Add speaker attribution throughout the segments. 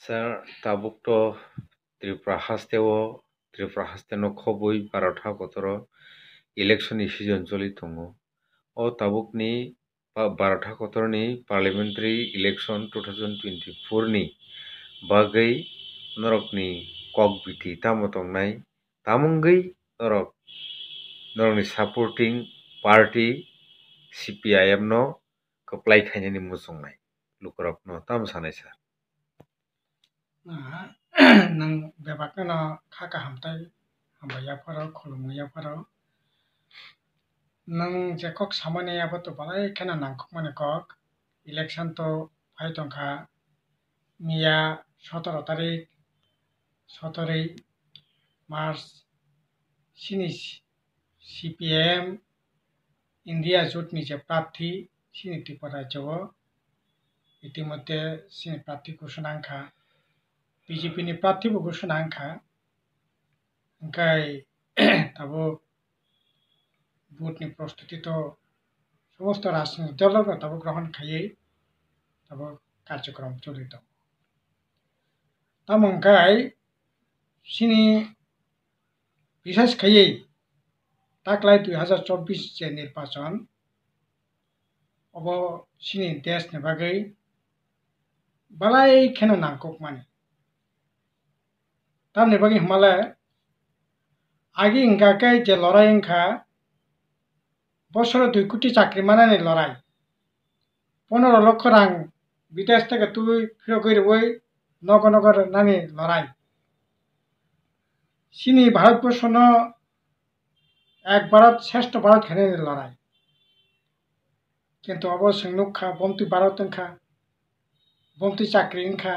Speaker 1: Sir, tabuk to Tripura hasteo Tripura haste no khobui baratha kotoro election ni season choli tongo o tabuk ni baratha kotor ni parliamentary election 2024 ni bagui norok ni kok biti tamo tongnai tamungui norok norok ni supporting party CPIM no kwplai khainani muchungnai lukurok no tamo
Speaker 2: je kok samani yabo to balai khena nangkuk mani kok election to phai tongkha miya সতেরো তারিখ সতেরোই March সিনি CPM India জোটনি যে প্রার্থী সিনি ত্রিপুরা রাজ্যও ইতিমধ্যে সিনি প্রার্থী ঘোষণা BJP प्रार्थीको सुनाङ्कै अब भूनी प्रस्तुति त समस्तो राजनीति दलहरू त ग्रहण खै कार्ज्यक्रम चलि ताकि विशेष खै दै दुई हजार चौबिस जे निर्वाचन अब सिनी देसने बगै बेन मे মানে tamni bagi himale agi ingka ke je lorai দুই কোটি চাকরি মানানি লড়াই পনেরো লক্ষ রাং বিদেশ থেকে তুই ফিরে করে ওই নগ নগর নানি লড়াই চিনি ভারতবর্ষ এক ভারত শ্রেষ্ঠ ভারত খেনে লড়াই কিন্তু অবশ্যই নুখা বমতি ভারত ইনখা বমতি চাকরি ইনখা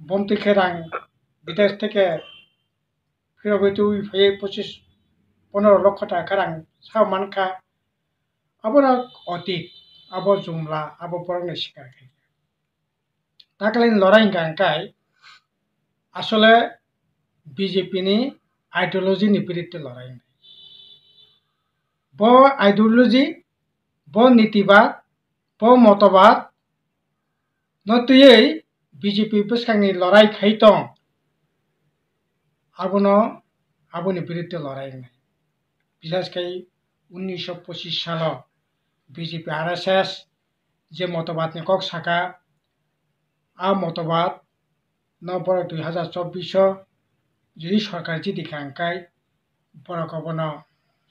Speaker 2: বমতি খেরাং বিদেশ থেকে ফিরবে দুই ফেয়ে পঁচিশ, পনেরো লক্ষ টাকা রাং সাও মানখা আবার অতীত আবো জুমলা আবো পরনে শিকার খাই তাকলেন লড়াই গাঙ্কায় আসলে বিজেপি নি আইডিওলজি নিপীড়িত লড়াই ব আইডিওলজি ব নীতিবাদ, ব মতবাদ। নতুয়েই বিজেপি বসখাংনি লড়াই খাইতং। আবনো আবনি বিরুদ্ধে লড়াই নাই। বিশেষ করে উনিশশো পঁচিশ সাল বিজেপি আর এস এস যে মতবাদ কক শাখা, আ মতবাদ ন বড় দুই হাজার চব্বিশ যদি সরকার যদি খাঙ্কাই বড় কবন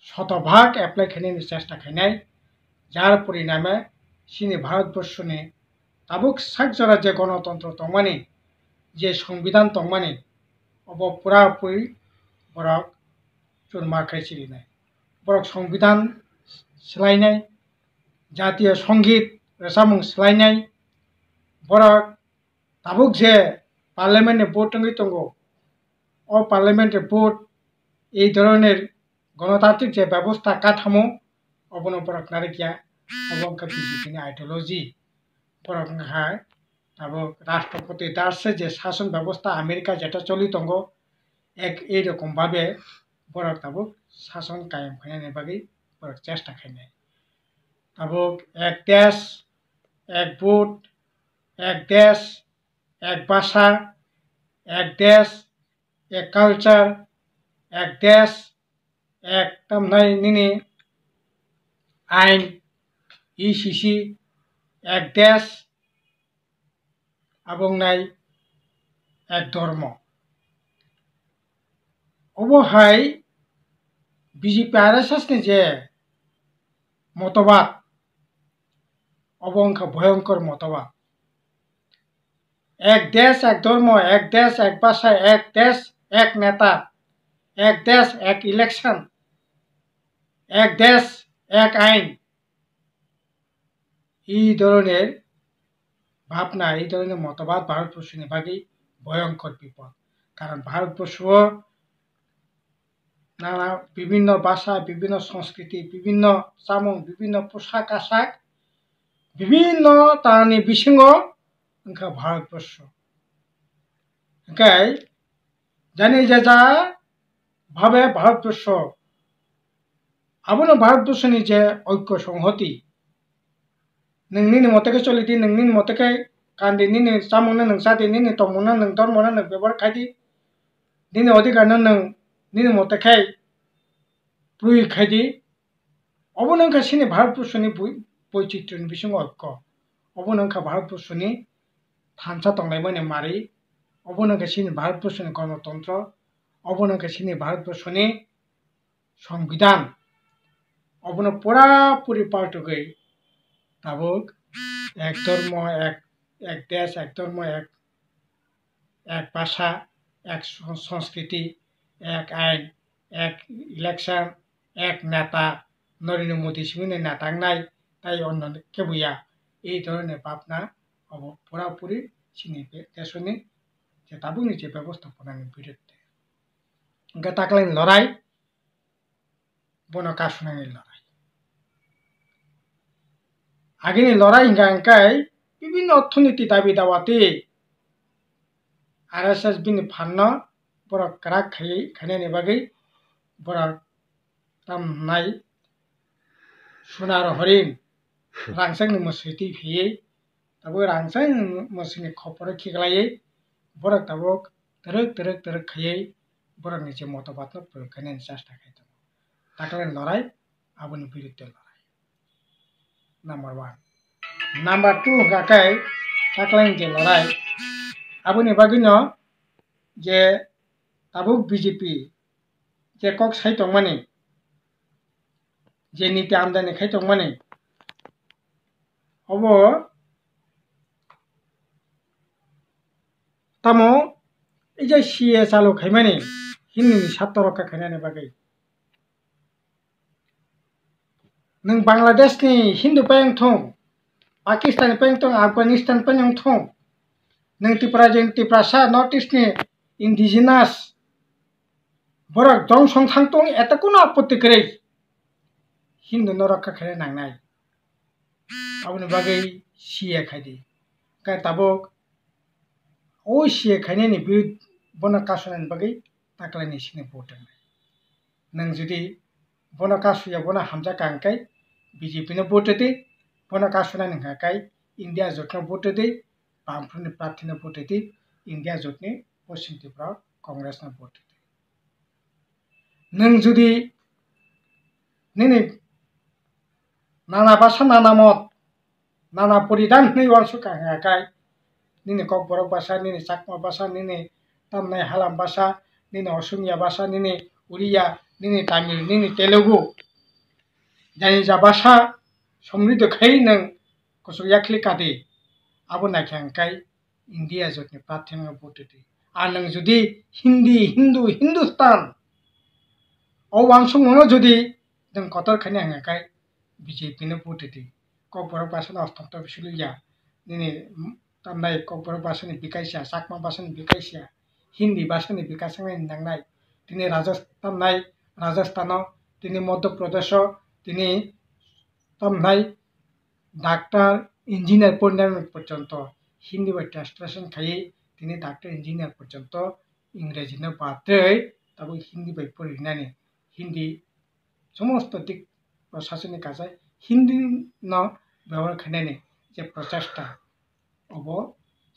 Speaker 2: শতভাগ এপ্লাই খেনে চেষ্টা খাইনাই যার পরিণামে সিনি ভারতবর্ষ নে তাবুক সাকজরা যে গণতন্ত্র তংমানি, যে সংবিধান তংমানি अब पुरापुरी बरक चुनमार्खाय सिबिनाय बरक संबिधान सोलायनाय जातीय संगीत रोजामुं सोलायनाय बरक दाबुक जे পার্লামেন্টে ভোট টঙ্গি টঙ্গ ও পার্লামেন্টে ভোট, এই ধরনের গণতান্ত্রিক যে ব্যবস্থা কাঠামো, অবনপরক নারিকিয়া অবঙ্কা বিজেপি আইডিওলজি পরক এবং রাষ্ট্রপতি দাসে যে শাসন ব্যবস্থা আমেরিকা যেটা চলিতঙ্গ, এক এইরকমভাবে বরক তাবুক শাসন কায়েম খাইনানি বাকি বরক চেষ্টা খাইনাই তাবুক এক দেশ, এক ভোট, এক দেশ, এক ভাষা, এক দেশ, এক কালচার এক দেশ, এক তামনাই নিনি, আইন ইসিসি এক দেশ এবং নাই এক ধর্ম। অবহাই বিজেপি আর এস এসনি যে মতবাদ অবংকা ভয়ঙ্কর মতবাদ। এক দেশ, এক ধর্ম, এক দেশ, এক ভাষা, এক দেশ, এক নেতা, এক দেশ, এক ইলেকশন এক দেশ, এক আইন। এই ধরনের ভাবনা, এই ধরনের মতবাদ ভারতবর্ষ নিভাগেই ভয়ঙ্কর বিপদ। কারণ ভারতবর্ষ নানা বিভিন্ন ভাষা, বিভিন্ন সংস্কৃতি, বিভিন্ন চামুন বিভিন্ন পোশাক আশাক, বিভিন্ন তাহানি বিসঙ্গ ভারতবর্ষ। భారతవర్షం জানি যে যা ভাবে ভারতবর্ষ আবার ভারতবর্ষ নিজে ঐক্য সংহতি नोंनिनो मतेकै चलिदि नोंनिनो मतेकै कान्दिनिनो सामुंनो नों सादिनिनो तमुंनो नों धर्मनो नों बेबर खाइदि निनो अधिकारनो नों निनो मतेकै प्रुय खाइदि अब नोंखा सिनि भारतबर्षनि बैचित्रनि बिसङाव ऐक्य अब नोंखा भारतबर्षनि थानसा दंलायबायनो मारै अब नोंखा सिनि भारतबर्षनि गणतन्त्र अब नोंखा सिनि भारतबर्षनि संविधान अब पुरापुरी पाल्ट गई তাবুক, এক ধর্ম এক এক দেশ, এক ধর্ম এক এক ভাষা, এক সংস্কৃতি, এক আইন, এক ইলেকশন এক নেতা। নরেন্দ্র মোদী সিংহে নাই, তাই অন্য কেবইয়া এই ধরনের ভাবনা পুরাপুরি চিনি দেশনি যে তাবুনি যে ব্যবস্থাপনার বিরুদ্ধে। তাকলেন লড়াই বন কাশুনানি লড়াই। আগেনি লড়াই হিঙ্গা বিভিন্ন অর্থনীতি দাবি দাওয়াতে আর এস এস বিনি ফান্ন বড় কারাক খাই খাইনানি বাগै বড় তাম নাই ti phiye tabo rangsang mosui ni khopor khiglai borak tabo terek terek terek khayai borak ni je motobat no প্রয়োগ খানে চেষ্টা খাইতো তাকলেন লড়াই আবনি বিরুদ্ধে লড়াই নাম্বার ওয়ান নাম্বার টু গাকাই তাকলেন যে লড়াই আবনি বাগিন যে তাবুক বিজেপি যে কক সাইতং মানে যে নীতি আমদানি খাইতো মানে অব তামো এই যে সিএ চালু খাইমানি হিন্দি স্বার্থ রক্ষা খাইনানি বাগै nâng Bangladesh ni Hindu payang thong, Pakistan payang thong, Afghanistan payang thong, nâng Tipra jeng Tipra sa North East ni indigenous borak dong song thang tong eta kuna apotti kare Hindu noraka khare nang nai. Abun bagai siya khadi. Kaya tabok ওই সিয়ে খাইনে নি বিরুদ্ধ বনা কাসুনান বাকি তাকলাইনি সিনে vote নাই নং যদি বনা কাসুয়া বনা Hamza কাঙ্কাই ngakai India jotno botete বামফ্রন্টনি প্রার্থী ভোটেতে ইন্ডিয়া জোটনি পশ্চিম ত্রিপুরা কংগ্রেস ভোটেতে নং যদি নিনি nana basa nana mot nana puridan ni wal suka ngakai nini kok borok basa nini sakma basa nini tamnai halam basa nini osumia basa nini uria nini tamil nini telugu jani ja basa সমৃদ্ধ খাই নং কসক ইয়াকলি কাদে আবো নাখ্যাংকাই India জতনি প্রার্থনা বটে আর নং যদি হিন্দি হিন্দু হিন্দুস্তান ও বাংশ মনো যদি নং কতর খানি আঙাকাই BJPनो भोटेति ककबरक भाषानो हस्तान्तर बिसुलुया निने तामनाय ककबरक भाषानि बिकाइसिया साकमा भाषानि बिकाइसिया हिन्दी भाषानि बिकासांनाय नांनाय তিনি রাজস্থান নাই রাজস্থান তিনি মধ্যপ্রদেশ তিনি তামনাই ডাক্তার ইঞ্জিনিয়ার পরিণাম পর্যন্ত হিন্দি বা ট্রান্সলেশন খাই তিনি ডাক্তার ইঞ্জিনিয়ার পর্যন্ত ইংরেজিনো বাদে তাবো হিন্দি বাই পড়িনানি হিন্দি সমস্ত দিক প্রশাসনিক কাজে হিন্দি ন ব্যবহার খাইনানি যে প্রচেষ্টা। অব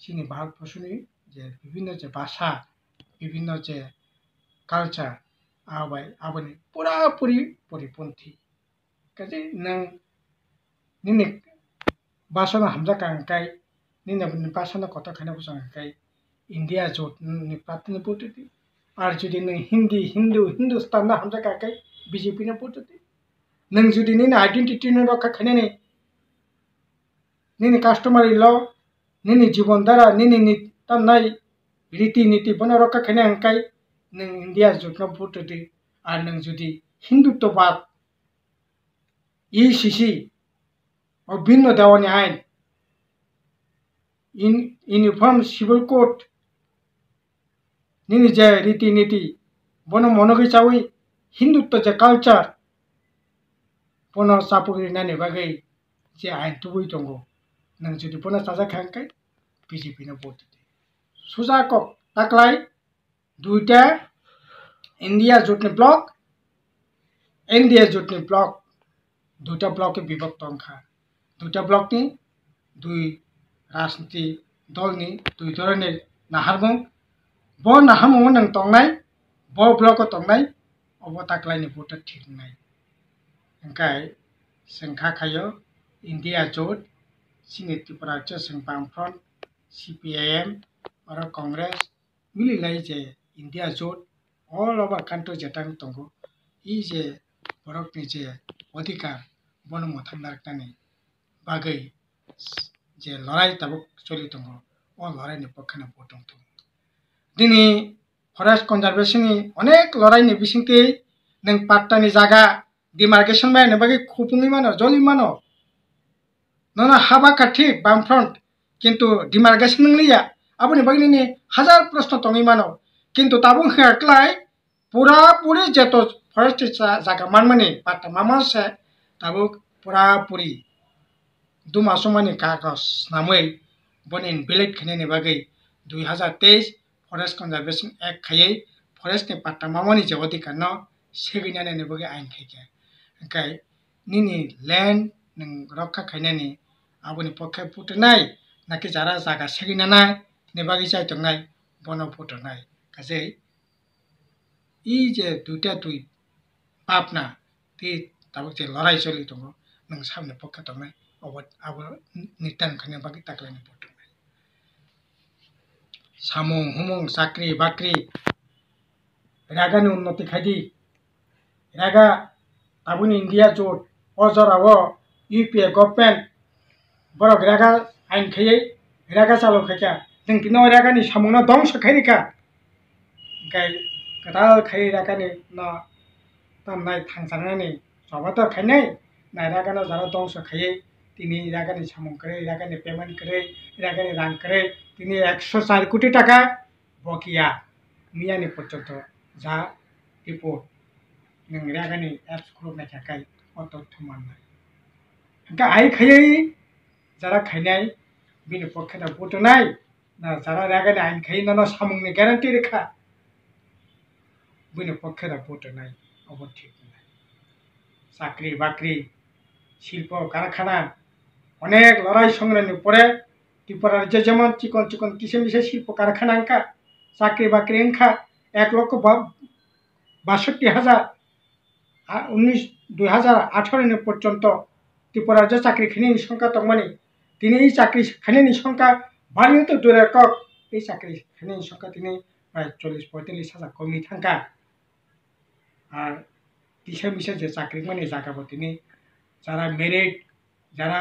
Speaker 2: চিনি ভারতবর্ষনি যে বিভিন্ন যে ভাষা, বিভিন্ন যে কালচার আবাই আবানি পুরাপুরি পরিপন্থী। কাজে নং নিনে ভাষানো হামজা কাঙ্কাই নিনে ভাষানো কথা খানা বুঝাঙ্কাই ইন্ডিয়া জোট প্রার্থনা পদ্ধতি আর যদি নং হিন্দি হিন্দু হিন্দুস্তান না হামজা কাকাই বিজেপি না পদ্ধতি nang judi nini identity no rokha khanani nini customary law. Nini জীবন ধারা nini ni tam nai. রীতি নীতি বনে রক্ষা খানে আঙ্কাই নং ইন্ডিয়া জোটনা ভোটতে আর নং যদি হিন্দুত্ববাদ ইসিসি ও ভিন্ন দেওয়ানি আইন ইউনিফর্ম সিভিল কোড নিনি যে রীতিনীতি বন মনগি চাউই হিন্দুত্ব যে culture pono sapugiri nani bagai je ain tubui tongo nang judi pono saja khangkai BJP no vote সুজা কক তাকলাই দুইটা ইন্ডিয়া জোটনি ব্লক ইন্ডিয়া জোটনি ব্লক দুইটা ব্লকে বিভক্ত অংশা দুইটা ব্লকনি দুই রাজনীতি dolni tui ধরনের নাহারবং ব নাহামং নং তংনাই ব ব্লক তংনাই অব তাকলাইনি ভোট ঠিক নাই ओंखाय जों खाखायो इन्डिया जट सिनि त्रिपुराचो जों बामफ्रन्ट सि पि आइ एम आरो कंग्रेस मिलिलाय जे इन्डिया जट अल ओभार कान्ट्रि जेटां दंगो इ जे बरकनि जे अधिकार बन मथामनारकानि बागै जे लड़ाई दाबो चलि दङ अ लड़ाइनि पक्षानो भोट दं दिनै फरेस्ट कनजारभेशननि अनेक लड़ाइनि बिसिंथि नों पाट्टानि जागा demarcation bai bagi khupungni mano joli mano nono haba kathi bam front কিন্তু demarcation ngliya aboni bagi ni হাজার প্রশ্ন tongi mano কিন্তু tabung kha klai pura puri jeto forest jaga manmani patta mamase tabuk pura puri duma somani kagos namui bonin bilet khane ni bagi 2023 forest conservation act খাইয়ে ফরেস্টনি পাট্টা মামনি যে অধিকার ন সেগিনানে বগে আইন খাইছে kai nini land nang rokha khainani aboni pokhe putunai naki jara jaga seginanai nebagi chai tongnai bono putunai kaje i je duita tui papna ti tabuk je larai choli tongo nang samne pokka tongnai obo abo nitan khane bagi taklani potongnai samung humung sakri bakri raga ni unnoti khadi raga tabun india jod রাগানি উন্নতি খাদি রাগা তাবুনি India জোট অজরাব UPA government বরক রাগা আইন খাইয়ে রাগা চালু খাইকা जों बिनाव रागानि सामुना दंस खायनिखा ओमफ्राय गोदाल खायै रागानि ना दामनाय थांजानानै तामनाय थांसानानै सबाथ खायनाय ना रागानो जारा दंस खायै তিনি রাগানি সামং করে রাগানি পেমেন্ট করে রাগানি রাং করে তিনি একশো চার কোটি টাকা বকিয়া মিয়ানি পর্যন্ত যা report ngragani apps khulubna khakai auto thumanna ka ai khayai jara khainai bini pokhe da butunai na jara ragani ain khai na samungni guarantee rekha bini pokhe da butunai obo ঠিক নাই চাকরি, বাকরি, শিল্প, কারখানা, অনেক লড়াই সংগ্রামের পরে ত্রিপুরার যে যেমন চিকন চিকন কিসে মিশে শিল্প, কারখানা আঙ্কা চাকরি, বাকরি আঙ্কা এক লক্ষ বাষট্টি হাজার উনিশ, দুই হাজার আঠারো পর্যন্ত ত্রিপুরার যে চাকরি খানিনি সংখ্যা তংমানি তিনি এই চাকরি খানিনি সংখ্যা বাড়িয়ে তো দূরে কক এই চাকরি খানিনি সংখ্যা তিনি প্রায় চল্লিশ, পঁয়তাল্লিশ হাজার কমি থাকা আর দিশা মিশে যে চাকরি মানে জাগাবো তিনি। যারা মেরিট যারা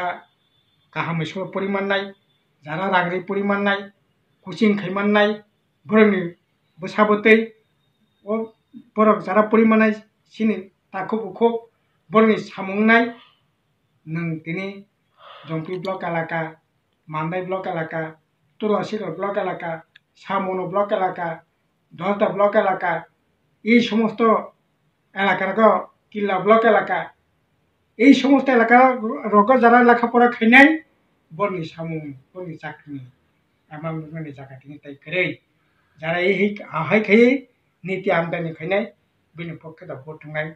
Speaker 2: কাহাম এসব পরিমাণ নাই, যারা রাগরি পরিমাণ নাই কোচিং খাইমান নাই বরংনি বসাবতেই ও বরক যারা পরিমাণ নাই সিনি takuk ukuk borni samungnai nung tini jongpi blok alaka mandai blok alaka তুলাসির ব্লক এলাকা, সামনো ব্লক এলাকা দলতা ব্লক এলাকা, এই সমস্ত এলাকার কিল্লা ব্লক এলাকা এই সমস্ত এলাকার রগ যারা লেখাপড়া খাইনাই বর্নি সামুং বর্নি চাকরি এমন জায়গা তিনি তাই করে যারা এই আহাই খাই নীতি আমদানি খাইনাই বিনি পক্ষে दा भोट थांनाय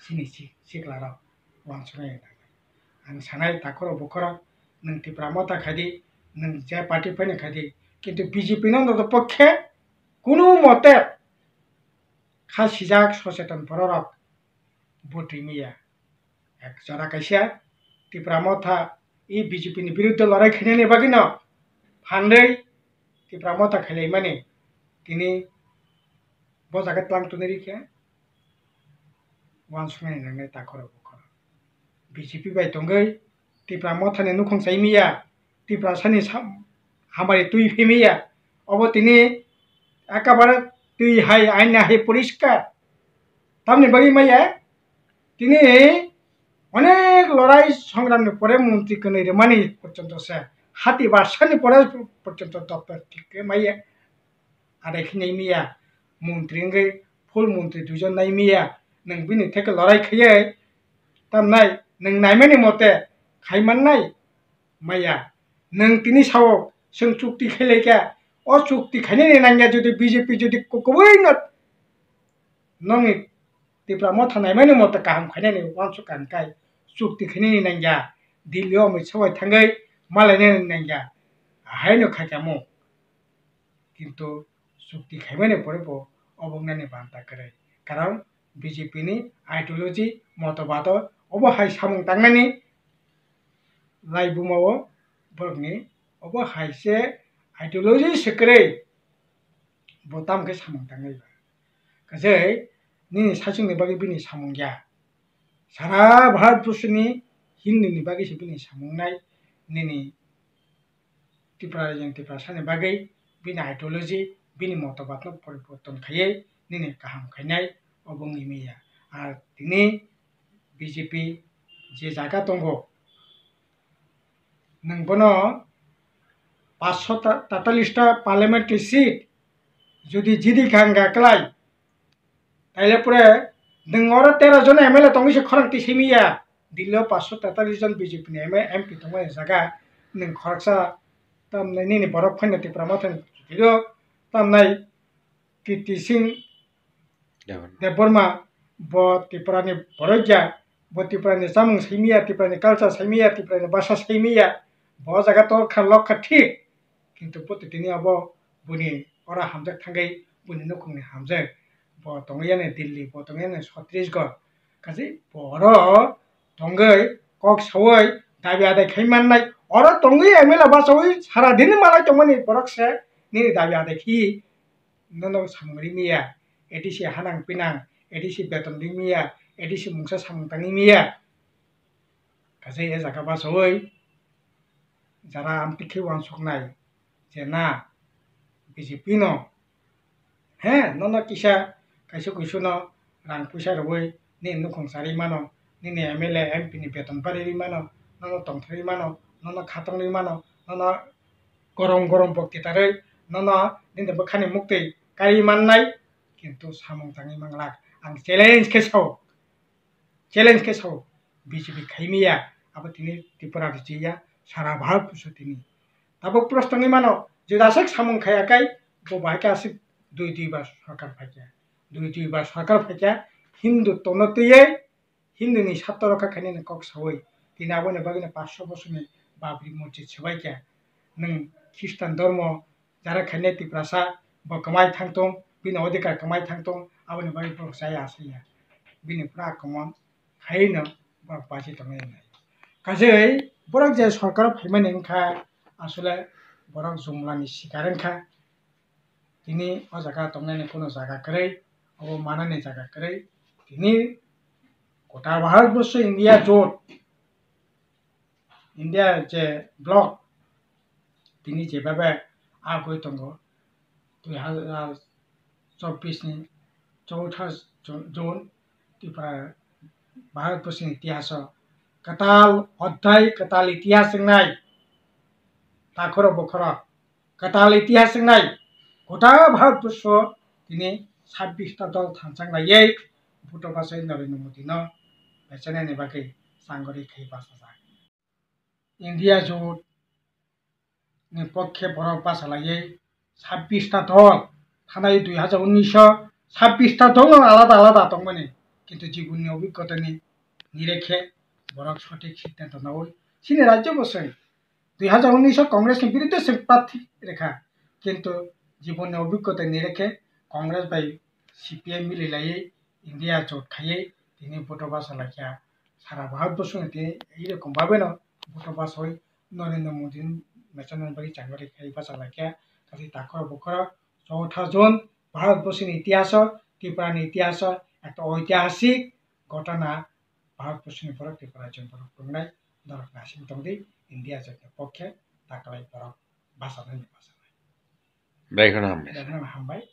Speaker 2: sinisi siklara wangsune ang sanai takoro bokora nang tipramota khadi nang jai party pane khadi কিন্তু বিজেপি নন্দ পক্ষে কোনো মতে खास सीजा सचेतन पररक बटिमिया एक जरा कैसा तीप्रा मथा इ बीजेपी विरुद्ध लड़ाई खेल नागिन फान्डे तीप्रा मथा खेल मानी तीन बजाक प्लांगी क्या वन सुनाई दाखर बखर बीजेपी बै दंगई तीप्रा मथा ने नुखसाइमिया तीप्रा सानी हमारे तुफेमिया अब तीन एके बारे তুই হাই আইনা হাই, পরিষ্কার। তামনি বাকি মাইয়া, তিনি অনেক লড়াই সংগ্রামের পরে মন্ত্রী কেন রেমানি পর্যন্ত সে হাতি বাসানি পরে পর্যন্ত দপ্তর ঠিক মাইয়া। আর এখানে মিয়া, মন্ত্রী ফুল মন্ত্রী দুজন নাই মিয়া। bini theke lorai khiye tam nai nang naimani mote khaiman nai maya nang tini sawo sing chukti khele অশক্তিখানি নেনাঙ্গা যদি বিজেপি যদি কবই না ননি তিপ্রা মথা নাই মানে মতো কাহাম খাই নাই ওয়ানসু কানকাই চুক্তিখানি নেনাঙ্গা দিল্লিও আমি সবাই থাঙ্গাই মালাই নেনাঙ্গা হাইনো খাইকামো কিন্তু চুক্তি খাইমানে পড়ব অবজ্ঞানী বান্তা করে কারণ বিজেপিনি আইডিওলজি মতবাদ অবহাই সামং তাংনানি লাইবুমাও বরকনি অবহাইসে आइडियोलॉजी सेक्रे बोताम के सामं तांगै काजै नि साचिंनि बागै बिनि सामं गया सारा भारतबर्षनि हिन्दुनि बागैसो बिनि सामंनाय निनि त्रिपुरा जों त्रिपुरा सानि बागै बिनि आइडियोलॉजी बिनि मतबादनो परिबर्तन खायै निनि गाहाम खायनाय अबंनि मिया आर दिनै बिजेपि जे जागा दङ नोंबोनो પાચસો તતાલીસટા પાર્લામેન્ટરી સીટ जुदि जिदि गांगाखौलाय তাইলে পরে দোর তেরো জন এম এল এ তংসে খরংটি সেমিয়া দিল্লিও পাঁচশো তেতাল্লিশ জন বিজেপি এম এম পি তঙ্গ জায়গা নিন খরকসা তামনাই নিনি বরফ ফাইনাতি প্রমাথন যদিও তামনাই কীর্তি সিং দেববর্মা ব ত্রিপুরানি বরজ্ঞা ব ত্রিপুরানি জামুং সৈমিয়া ত্রিপুরানি কালচার সৈমিয়া ত্রিপুরানি ভাষা সৈমিয়া ব জায়গা তোর খান লক্ষা ঠিক কিন্তু প্ৰতিদিনে হ'ব বুনি পৰা হামজাক থাকেই বুনি নুখুনি হামজাক বঙিয়ানে দিল্লী বঙিয়ানে ছত্তীশগড় কাজে বড় টঙ্গৈ কক চৱৈ দাবি আদায় খাইমান নাই অৰ টঙ্গৈ এম এল এ বা চৱৈ সাৰা দিন মালাই তমনি বৰকছে নি দাবি আদায় সি নন সামগ্ৰী মিয়া এডিচি হানাং পিনাং এডিচি বেতন দি মিয়া এডিচি মুংসা সামতাঙি মিয়া কাজে এ জাগা বা চৱৈ যাৰা আমটি খেৱান চক নাই যে না বিজেপি ন হ্যাঁ ন ন কিসা কাইসু কুইসু ন রাং পয়সা রবই নি নু খংসারি মানো নি নি M L A M P নি বেতন পারি মানো ন ন টংথরি মানো ন ন খাতংরি মানো ন ন গরম গরম বক্তি তারে ন ন নিন্দে বখানি মুক্তি কারি মাননাই কিন্তু সামং তাঙি মাংলা আং চ্যালেঞ্জ কে সাও চ্যালেঞ্জ কে সাও বিজেপি খাইমিয়া আবার তিনি ত্রিপুরা জিয়া সারা ভারতবর্ষ তিনি अब प्रश्न नहीं मानो जुदासक सामुन खाया वो भाई आसिक दुई दुई बार सरकार फाकिया दुई दुई बार सरकार फाकिया हिंदू तनतुए हिंदू नहीं सत्तर रखा खाने ने कक्ष हई दिन अब ने बगने पाँच सौ बस में बाबरी मस्जिद सबा क्या नों ख्रीष्टान धर्म जरा खाने तिप्रासा ब कमाई थांतों बिना अधिकार कमाई थांतों अब ने बड़ी बड़ जाया आसिया बिने पूरा कमान खाई न बड़ बाजी तमें नहीं কাজে বরক যে সরকার ফাইমানি আসলে বরং জুমলানি শিকারেনখা তিনি ও জায়গা তংনাইনি কোনো জায়গা করেই ও মানানি জায়গা করেই তিনি গোটা ভারতবর্ষ ইন্ডিয়া জোট ইন্ডিয়া যে ব্লক তিনি যেভাবে আগুয়ে দङ দুই হাজার চব্বিশনি চৌঠা জুন ত্রিপুরা भारतवर्ष इतिहास कताल अध्याय कताल इतिहास नाई তাখর বখর কাতাল ইতিহাস নাই। গোটা ভারতবর্ষ দিনে ছাব্বিশটা দল থানসাংলাইয়ে ভোট বাসাই নরেন্দ্র মোদী ন? বেচেনে নেবাকে সাংগরি খেয়ে বাসা যায় ইন্ডিয়া জোট পক্ষে বরফ বাসালাইয়ে ছাব্বিশটা দল থানায় দুই হাজার উনিশশো ছাব্বিশটা দল আলাদা আলাদা দংমানে কিন্তু জীবনী অভিজ্ঞতা নিয়ে নিরেখে বরফ সঠিক সিদ্ধান্ত নেওয়া সিনে রাজ্য বসায় দুই হাজার উনিশশো কংগ্রেসের বিরুদ্ধে সে প্রার্থী রেখা কিন্তু জীবনের অভিজ্ঞতা নিয়ে রেখে কংগ্রেস বাই সিপিএম মিলিলাই ইন্ডিয়া জোট খাইয়ে তিনি ভোট বাসা লাখিয়া সারা ভারতবর্ষ তিনি এইরকমভাবে না ভোট বাস হয়ে নরেন্দ্র মোদী ন্যাশনাল বাড়ি চাঙ্গারি খাই বাসা লাখিয়া কাজে তাকর বকর চৌঠা জুন ভারতবর্ষের ইতিহাস ত্রিপুরার ইতিহাস একটা ঐতিহাসিক ঘটনা। ভারতবর্ষের পর ত্রিপুরা জন পর বুंनाय দরক নাসিম তংদি ইন্ডিয়া জকের পক্ষে তাকলাই দরক বাসানো নির্বাচন
Speaker 1: বেগুন আহমেদ।
Speaker 2: বেগুন আহমেদ।